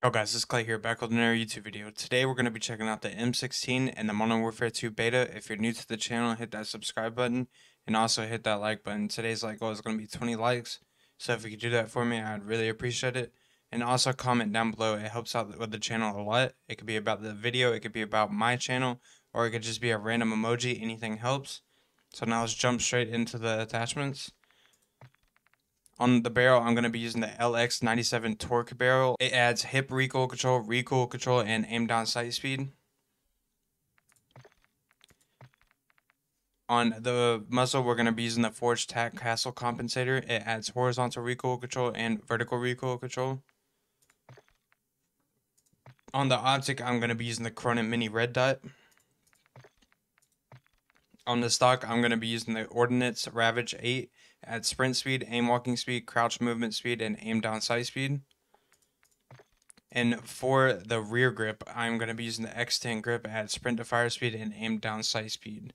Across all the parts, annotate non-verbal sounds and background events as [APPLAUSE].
Oh guys, this is Klay here, back with another YouTube video. Today we're going to be checking out the M16 and the Modern Warfare 2 beta. If you're new to the channel, hit that subscribe button and also hit that like button. Today's like goal is going to be 20 likes, so if you could do that for me, I'd really appreciate it. And also comment down below, it helps out with the channel a lot. It could be about the video, it could be about my channel, or it could just be a random emoji, anything helps. So now let's jump straight into the attachments. On the barrel, I'm going to be using the LX97 torque barrel. It adds hip recoil control, recoil control, and aim down sight speed. On the muzzle, we're going to be using the Forged Tac Castle Compensator. It adds horizontal recoil control and vertical recoil control. On the optic, I'm going to be using the Cronen Mini Red Dot. On the stock, I'm going to be using the Ordnance Ravage 8 at sprint speed, aim walking speed, crouch movement speed, and aim down sight speed. And for the rear grip, I'm going to be using the X10 grip at sprint to fire speed and aim down sight speed.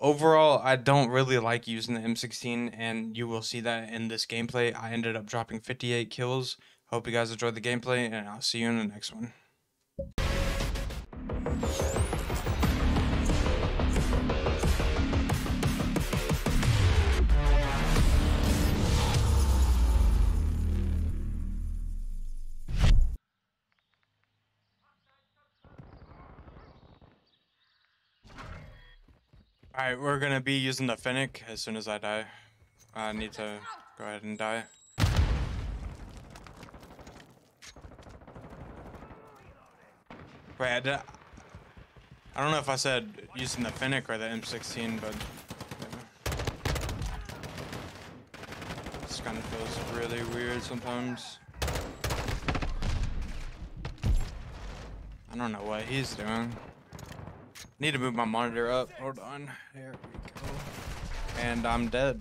Overall, I don't really like using the M16, and you will see that in this gameplay. I ended up dropping 58 kills. Hope you guys enjoyed the gameplay, and I'll see you in the next one. Alright, we're gonna be using the Fennec as soon as I die. I need to go ahead and die. Wait, I, did, I don't know if I said using the Fennec or the M16, but this kind of feels really weird sometimes. I don't know what he's doing. Need to move my monitor up. Hold on. There we go. And I'm dead.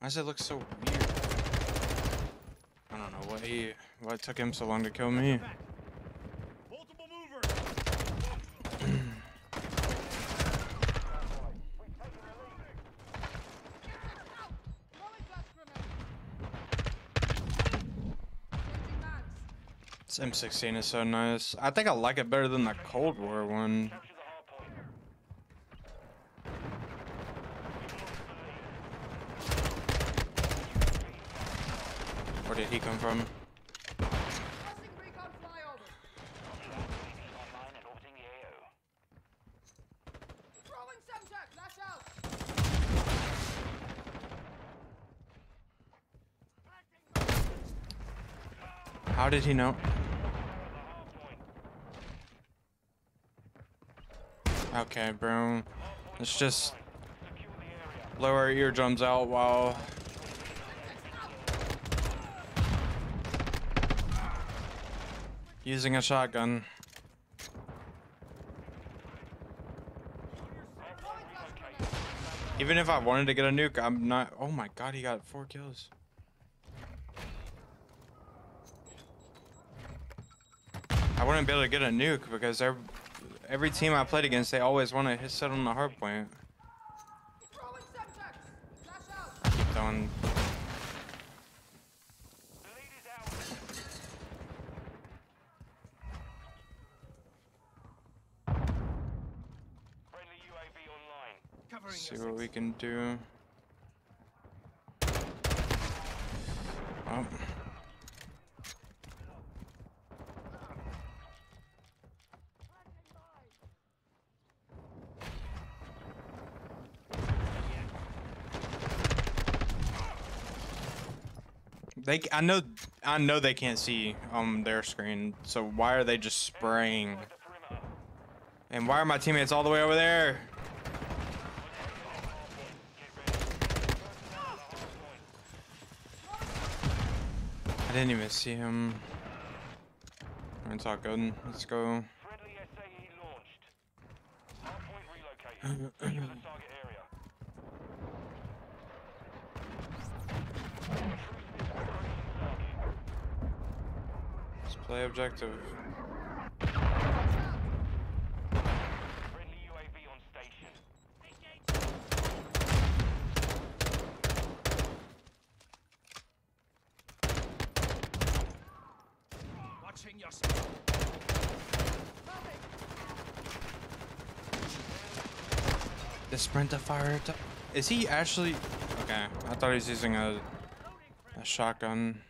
Why does it look so weird? I don't know what he what took him so long to kill me. This M16 is so nice. I think I like it better than the Cold War one. Where did he come from? How did he know? Okay, bro. Let's just blow our eardrums out while... Using a shotgun. Even if I wanted to get a nuke, I'm not... Oh my god, he got four kills. I wouldn't be able to get a nuke because they're every team I played against, they always want to hit set on the hard point. I keep throwing. See what we can do. Oh. They, I know, I know they can't see on their screen. So why are they just spraying? And why are my teammates all the way over there? I didn't even see him. It's all good. Let's go. [CLEARS THROAT] Play objective. The sprinter fired. Is he actually? Okay, I thought he was using a, a shotgun.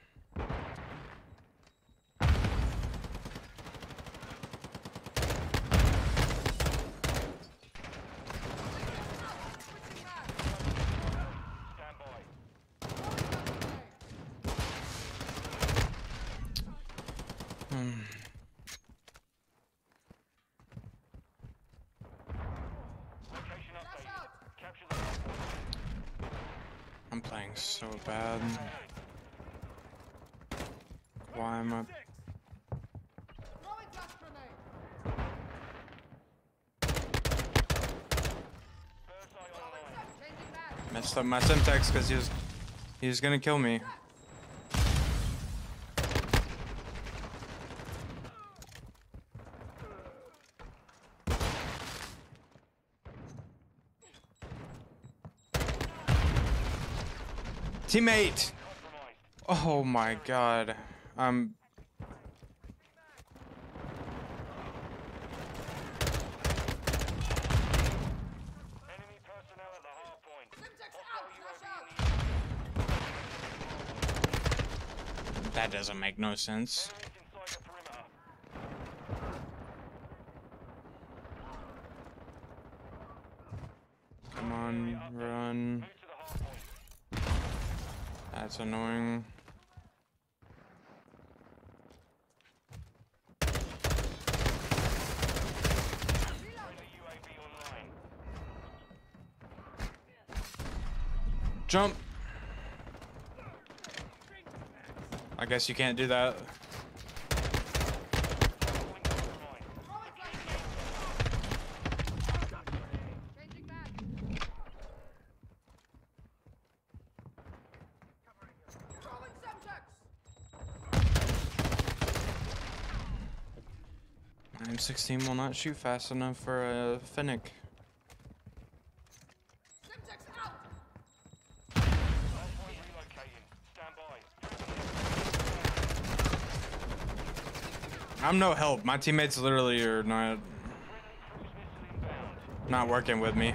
I'm playing so bad. Why am I? Messed up my syntax because he's was he was gonna kill me. Teammate! Oh my god. Um in the that doesn't make no sense. Come on, run. That's annoying. Jump! I guess you can't do that. M16 will not shoot fast enough for uh, a Fennec. Stand by. I'm no help. My teammates literally are not not working with me.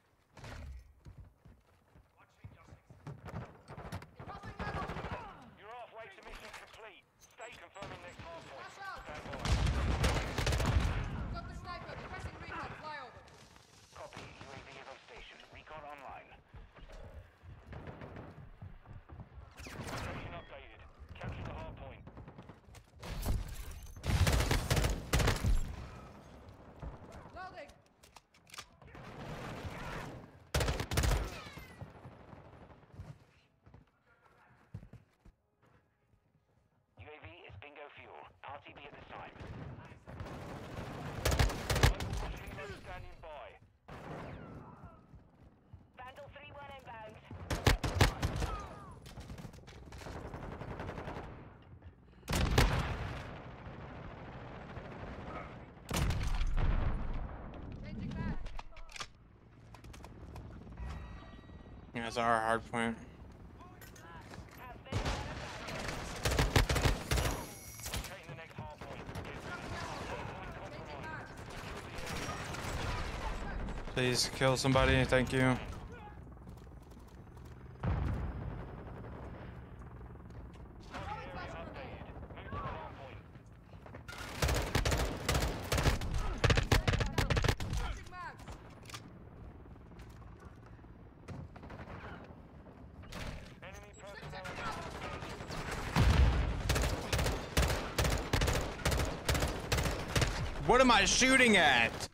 RTB at this time. Overwatch Helo standing by. Vandal 3-1 inbound. Yeah, That's our hard point. Please kill somebody, thank you. What am I shooting at?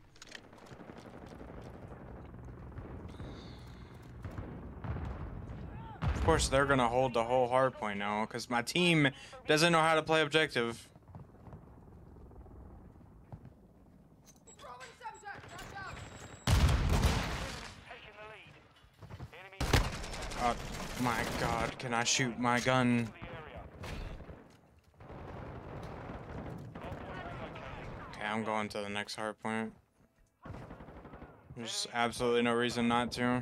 course they're gonna hold the whole hard point now, because my team doesn't know how to play objective. Oh my god, can I shoot my gun? Okay, I'm going to the next hard point. There's absolutely no reason not to.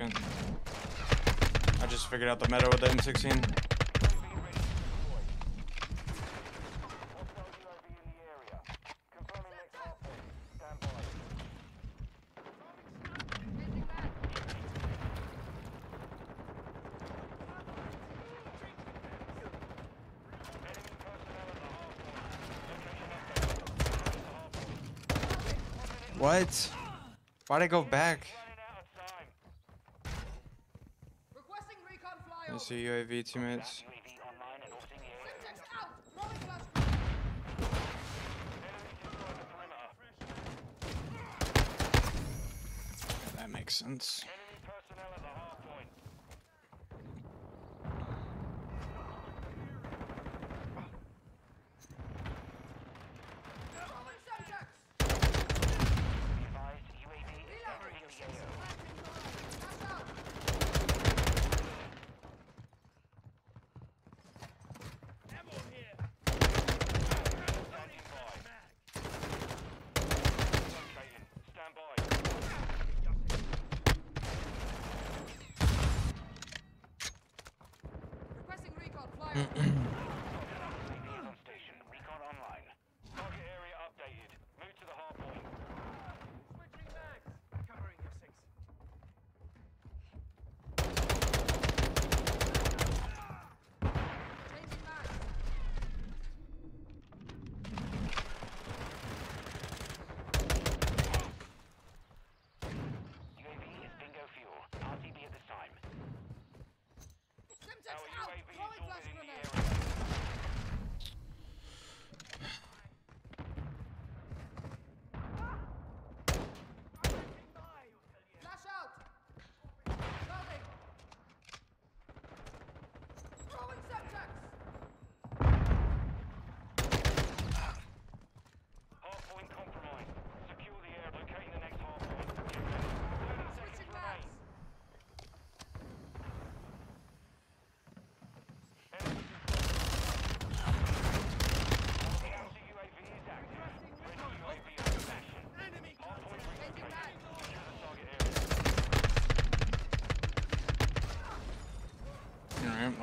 second. I just figured out the meta with the M16. What? Why'd I go back? see UAV teammates. That makes sense.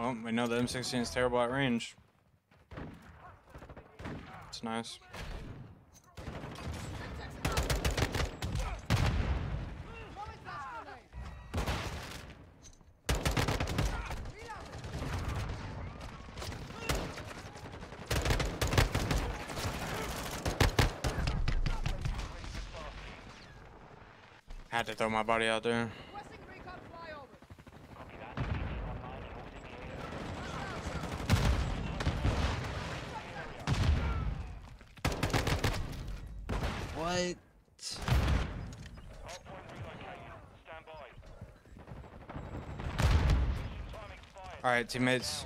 I we know the M16 is terrible at range. It's nice. Had to throw my body out there. right, teammates.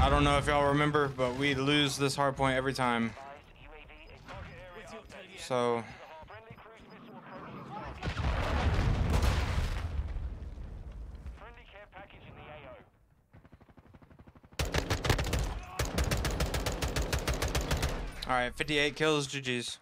I don't know if y'all remember, but we lose this hardpoint every time. So... Alright, 58 kills, GG's.